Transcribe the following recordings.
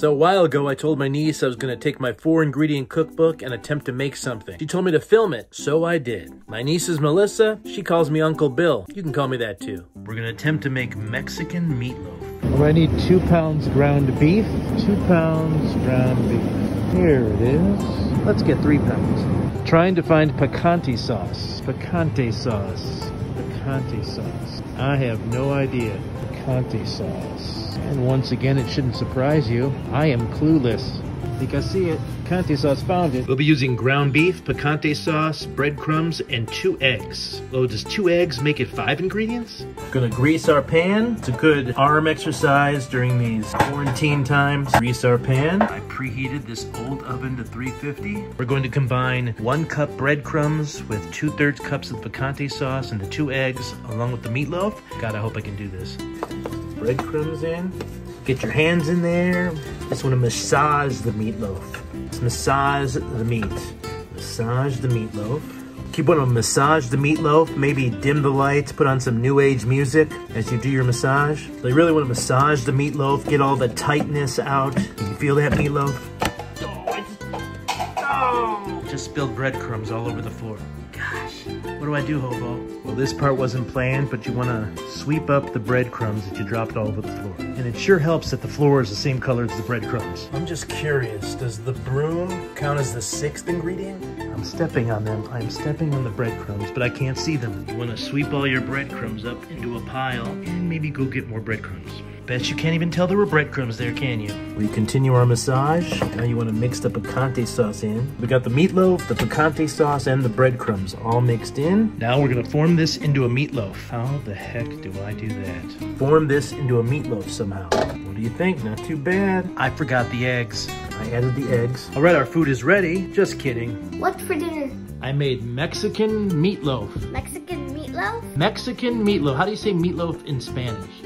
So a while ago, I told my niece I was going to take my four ingredient cookbook and attempt to make something. She told me to film it, so I did. My niece is Melissa. She calls me Uncle Bill. You can call me that too. We're going to attempt to make Mexican meatloaf. I need two pounds ground beef. Two pounds ground beef. Here it is. Let's get three pounds. Trying to find picante sauce. Picante sauce. Picante sauce. I have no idea. Picante sauce. And once again, it shouldn't surprise you. I am clueless. Think I see it. Picante sauce found it. We'll be using ground beef, picante sauce, breadcrumbs, and two eggs. Oh, does two eggs make it five ingredients? Gonna grease our pan. It's a good arm exercise during these quarantine times. Grease our pan. I preheated this old oven to 350. We're going to combine one cup breadcrumbs with two thirds cups of picante sauce and the two eggs along with the meatloaf. God, I hope I can do this breadcrumbs in. Get your hands in there. Just want to massage the meatloaf. Just massage the meat. Massage the meatloaf. Keep wanting to uh, massage the meatloaf, maybe dim the lights, put on some new age music as you do your massage. They really want to massage the meatloaf, get all the tightness out. Can you feel that meatloaf? Oh, Oh, just spilled breadcrumbs all over the floor. Gosh, what do I do, Hobo? Well, this part wasn't planned, but you want to sweep up the breadcrumbs that you dropped all over the floor. And it sure helps that the floor is the same color as the breadcrumbs. I'm just curious, does the broom count as the sixth ingredient? I'm stepping on them. I'm stepping on the breadcrumbs, but I can't see them. You want to sweep all your breadcrumbs up into a pile and maybe go get more breadcrumbs. Bet you can't even tell there were breadcrumbs there, can you? We continue our massage. Now you want to mix the picante sauce in. We got the meatloaf, the picante sauce, and the breadcrumbs all mixed in. Now we're going to form this into a meatloaf. How the heck do I do that? Form this into a meatloaf somehow. What do you think? Not too bad. I forgot the eggs. I added the eggs. All right, our food is ready. Just kidding. What's for dinner? I made Mexican meatloaf. Mexican meatloaf? Mexican meatloaf. How do you say meatloaf in Spanish?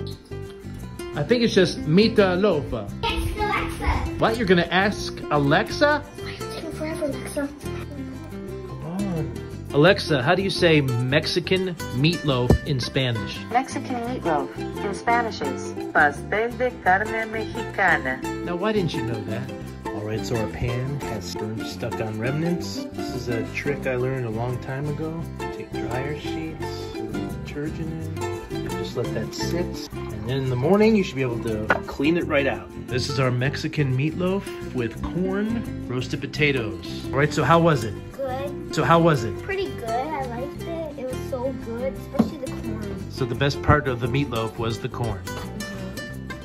I think it's just Mita Lofa. Ask Alexa. What? You're gonna ask Alexa? Why is taking forever, Alexa? Come on. Alexa, how do you say Mexican meatloaf in Spanish? Mexican meatloaf in Spanish is pastel de carne mexicana. Now, why didn't you know that? All right, so our pan has sperm stuck on remnants. This is a trick I learned a long time ago. Take dryer sheets, put a detergent in, and just let that sit. And then in the morning, you should be able to clean it right out. This is our Mexican meatloaf with corn, roasted potatoes. All right, so how was it? Good. So how was it? Pretty good. I liked it. It was so good, especially the corn. So the best part of the meatloaf was the corn.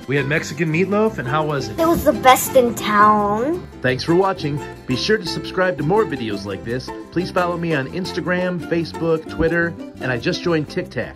We had Mexican meatloaf, and how was it? It was the best in town. Thanks for watching. Be sure to subscribe to more videos like this. Please follow me on Instagram, Facebook, Twitter, and I just joined TikTok.